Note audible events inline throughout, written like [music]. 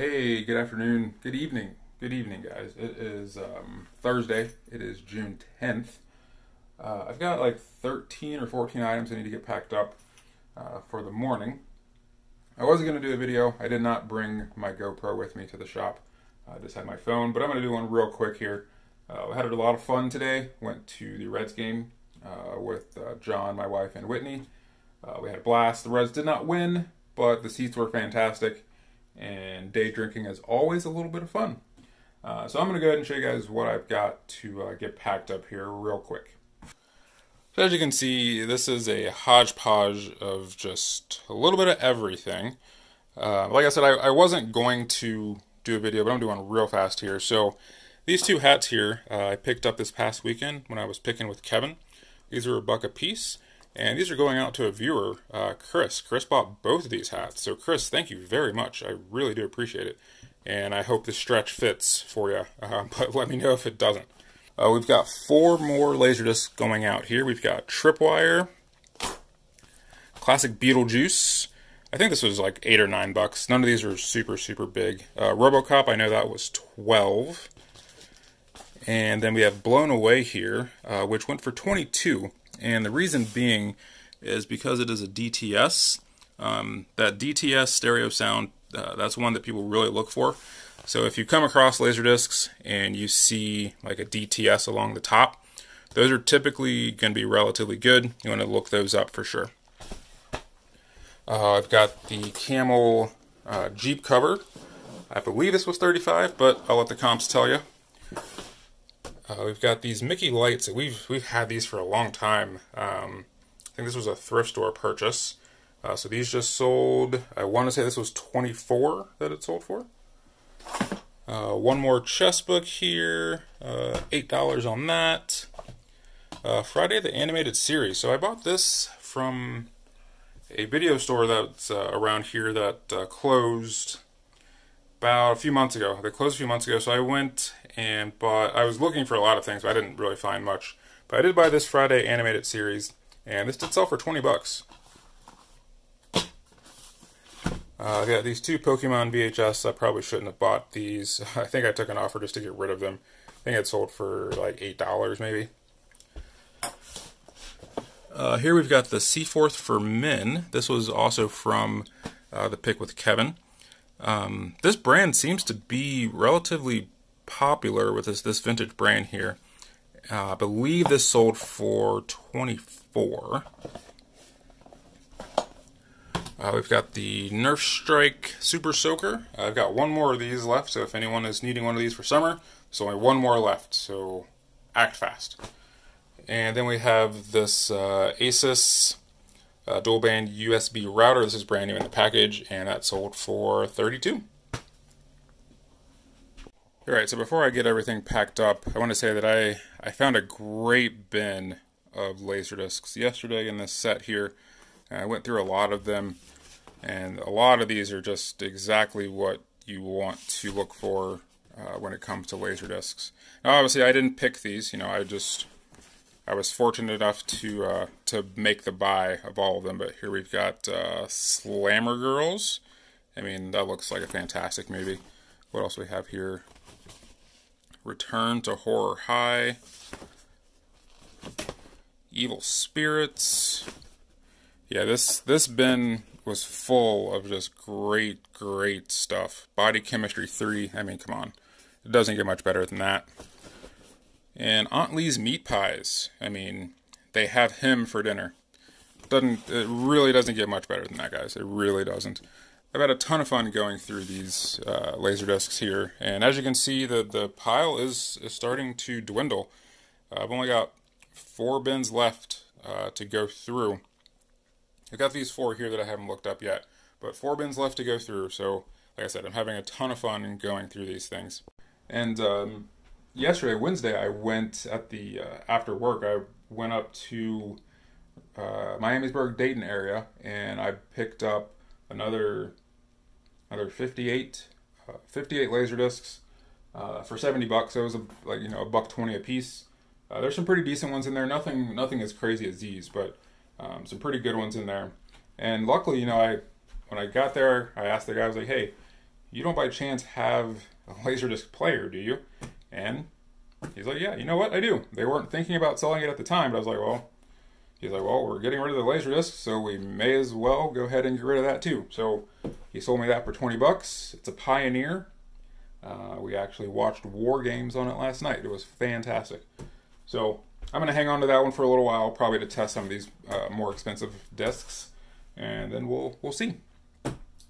Hey, good afternoon, good evening, good evening, guys. It is um, Thursday. It is June 10th. Uh, I've got like 13 or 14 items I need to get packed up uh, for the morning. I wasn't going to do a video. I did not bring my GoPro with me to the shop. I just had my phone, but I'm going to do one real quick here. Uh, I had a lot of fun today. Went to the Reds game uh, with uh, John, my wife, and Whitney. Uh, we had a blast. The Reds did not win, but the seats were fantastic and day drinking is always a little bit of fun. Uh, so I'm going to go ahead and show you guys what I've got to uh, get packed up here real quick. So as you can see, this is a hodgepodge of just a little bit of everything. Uh, like I said, I, I, wasn't going to do a video, but I'm doing real fast here. So these two hats here, uh, I picked up this past weekend when I was picking with Kevin. These are a buck a piece. And these are going out to a viewer, uh, Chris. Chris bought both of these hats. So, Chris, thank you very much. I really do appreciate it. And I hope the stretch fits for you, [laughs] uh, but let me know if it doesn't. Uh, we've got four more laser discs going out here. We've got Tripwire, Classic Beetlejuice. I think this was like eight or nine bucks. None of these are super, super big. Uh, Robocop, I know that was 12. And then we have Blown Away here, uh, which went for 22. And the reason being is because it is a DTS. Um, that DTS stereo sound, uh, that's one that people really look for. So if you come across laser discs and you see like a DTS along the top, those are typically going to be relatively good. You want to look those up for sure. Uh, I've got the Camel uh, Jeep cover. I believe this was 35, but I'll let the comps tell you. Uh, we've got these Mickey lights. We've we've had these for a long time. Um, I think this was a thrift store purchase. Uh, so these just sold. I want to say this was 24 that it sold for. Uh, one more chess book here. Uh, Eight dollars on that. Uh, Friday the animated series. So I bought this from a video store that's uh, around here that closed about a few months ago. They closed a few months ago, so I went and bought. I was looking for a lot of things, but I didn't really find much. But I did buy this Friday animated series, and this did sell for 20 bucks. Uh, got these two Pokemon VHS. I probably shouldn't have bought these. [laughs] I think I took an offer just to get rid of them. I think it sold for like eight dollars, maybe. Uh, here we've got the Seaforth for Men. This was also from uh, the pick with Kevin. Um, this brand seems to be relatively popular with this, this vintage brand here. Uh, I believe this sold for 24 uh, We've got the Nerf Strike Super Soaker. I've got one more of these left, so if anyone is needing one of these for summer, there's only one more left, so act fast. And then we have this uh, Asus uh, dual band USB router. This is brand new in the package, and that sold for 32 Alright, so before I get everything packed up, I want to say that I, I found a great bin of Laserdiscs yesterday in this set here. I went through a lot of them, and a lot of these are just exactly what you want to look for uh, when it comes to Laserdiscs. Now, obviously, I didn't pick these. You know, I just I was fortunate enough to uh, to make the buy of all of them. But here we've got uh, Slammer Girls. I mean, that looks like a fantastic movie. What else we have here? Return to Horror High, Evil Spirits. Yeah, this this bin was full of just great, great stuff. Body Chemistry 3, I mean, come on. It doesn't get much better than that. And Auntie Lee's Meat Pies. I mean, they have him for dinner. Doesn't it really doesn't get much better than that, guys. It really doesn't. I've had a ton of fun going through these uh, laser discs here, and as you can see, the the pile is, is starting to dwindle. Uh, I've only got four bins left uh, to go through. I've got these four here that I haven't looked up yet, but four bins left to go through. So, like I said, I'm having a ton of fun going through these things. And um, yesterday, Wednesday, I went at the uh, after work. I went up to uh, Miamisburg, Dayton area, and I picked up another another 58 uh, 58 laser discs uh, for 70 bucks. So it was a, like you know a buck 20 a piece. Uh, there's some pretty decent ones in there. Nothing nothing as crazy as these, but um, some pretty good ones in there. And luckily, you know, I when I got there, I asked the guy, I was like, hey, you don't by chance have a [laughs] Laserdisc player, do you? And he's like, yeah, you know what? I do. They weren't thinking about selling it at the time, but I was like, well, he's like, well, we're getting rid of the Laserdisc, so we may as well go ahead and get rid of that too. So he sold me that for 20 bucks. It's a Pioneer. Uh, we actually watched War Games on it last night. It was fantastic. So I'm going to hang on to that one for a little while, probably to test some of these uh, more expensive discs, and then we'll we'll see.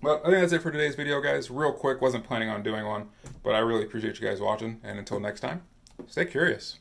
But I think that's it for today's video, guys. Real quick, wasn't planning on doing one, but I really appreciate you guys watching, and until next time, stay curious.